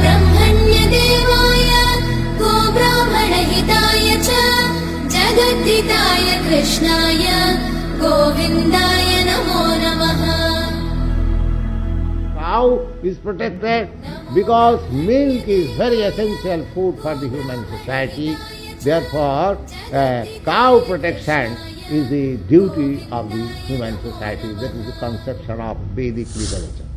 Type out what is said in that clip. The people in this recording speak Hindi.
ब्रह्मण्यदेवाय गोब्राह्मणहिताय च जगद्धिताय कृष्णाय गोविन्दाय नमो नमः Cow is protected because milk is very essential food for the human society. Therefore, uh, cow protection is the duty of the human society. That is the conception of Vedic literature.